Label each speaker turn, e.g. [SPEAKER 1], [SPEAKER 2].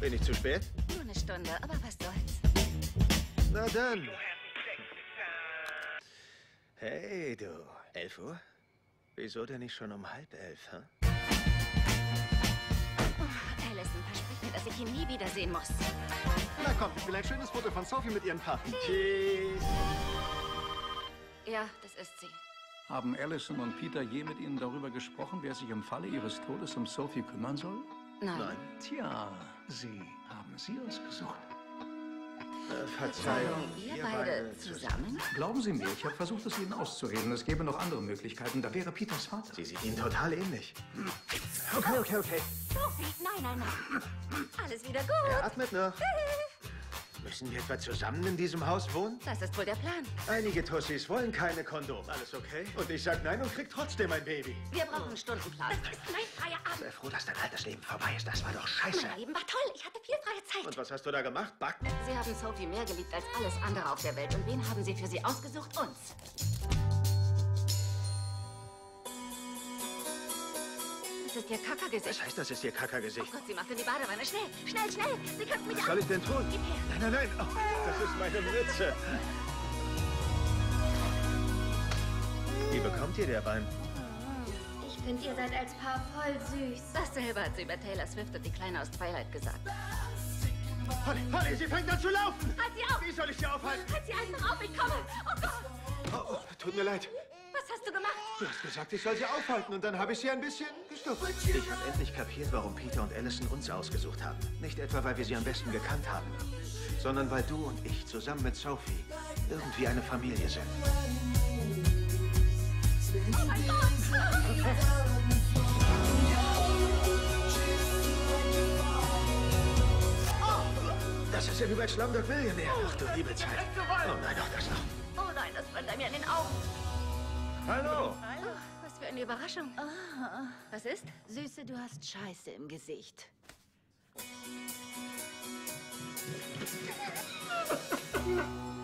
[SPEAKER 1] Bin ich zu spät?
[SPEAKER 2] Nur eine Stunde, aber was soll's.
[SPEAKER 1] Na dann. Hey, du. Elf Uhr? Wieso denn nicht schon um halb elf, hä?
[SPEAKER 2] Oh, Allison, versprich mir, dass ich ihn nie wiedersehen muss.
[SPEAKER 3] Na komm, ich will ein schönes Foto von Sophie mit ihren Paten.
[SPEAKER 1] Tschüss.
[SPEAKER 2] Ja, das ist sie.
[SPEAKER 4] Haben Allison und Peter je mit Ihnen darüber gesprochen, wer sich im Falle Ihres Todes um Sophie kümmern soll?
[SPEAKER 2] Nein.
[SPEAKER 1] Nein.
[SPEAKER 4] Tja, Sie haben sie ausgesucht.
[SPEAKER 1] Äh, Verzeihung.
[SPEAKER 2] Wir beide zusammen?
[SPEAKER 4] Glauben Sie mir, ich habe versucht, es Ihnen auszureden. Es gäbe noch andere Möglichkeiten. Da wäre Peters Vater.
[SPEAKER 1] Sie sieht Ihnen total ähnlich. Okay, okay, okay.
[SPEAKER 2] Sophie, nein, nein, nein. Alles wieder gut.
[SPEAKER 1] Atmet noch. Müssen wir etwa zusammen in diesem Haus wohnen?
[SPEAKER 2] Das ist wohl der Plan.
[SPEAKER 1] Einige Tussis wollen keine Kondom. Alles okay? Und ich sag nein und krieg trotzdem ein Baby.
[SPEAKER 2] Wir brauchen einen Stundenplan. Das ist mein freier Abend.
[SPEAKER 1] Sei froh, dass dein altes Leben vorbei ist. Das war doch scheiße.
[SPEAKER 2] Mein Leben war toll. Ich hatte viel freie Zeit.
[SPEAKER 1] Und was hast du da gemacht? Backen?
[SPEAKER 2] Sie haben Sophie mehr geliebt als alles andere auf der Welt. Und wen haben Sie für sie ausgesucht? Uns. Das ist Ihr Kackergesicht.
[SPEAKER 1] Was heißt das ist ihr
[SPEAKER 2] Oh
[SPEAKER 1] Kackergesicht?
[SPEAKER 2] Gott, sie macht in die Badewanne. Schnell, schnell, schnell. Sie köpfen mich
[SPEAKER 1] Was soll ich denn tun?
[SPEAKER 2] Gib her.
[SPEAKER 1] Nein, nein, nein. Oh, das ist meine Mütze. Wie bekommt ihr der Bein?
[SPEAKER 5] Finde, ihr seid als Paar voll süß.
[SPEAKER 2] Dasselbe hat sie über Taylor Swift und die Kleine aus Twilight gesagt.
[SPEAKER 1] Holly, Holly, sie fängt an zu laufen.
[SPEAKER 2] Halt sie auf!
[SPEAKER 1] Wie soll ich sie aufhalten?
[SPEAKER 2] Halt sie einfach auf, ich komme! Oh Gott!
[SPEAKER 1] Oh, oh, tut mir leid.
[SPEAKER 2] Was hast du gemacht?
[SPEAKER 1] Du hast gesagt, ich soll sie aufhalten und dann habe ich sie ein bisschen gestupft. Ich habe endlich kapiert, warum Peter und Allison uns ausgesucht haben. Nicht etwa, weil wir sie am besten gekannt haben, sondern weil du und ich zusammen mit Sophie irgendwie eine Familie sind.
[SPEAKER 2] Oh mein Gott!
[SPEAKER 1] Das ist ja wie bei Slumdog Millionär. Ach du liebe Zeit. Oh nein, doch das noch.
[SPEAKER 2] Oh nein, das brennt mir in den Augen.
[SPEAKER 1] Hallo.
[SPEAKER 2] Oh, was für eine Überraschung. Was ist?
[SPEAKER 6] Süße, du hast Scheiße im Gesicht.